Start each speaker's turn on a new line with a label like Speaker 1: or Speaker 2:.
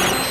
Speaker 1: you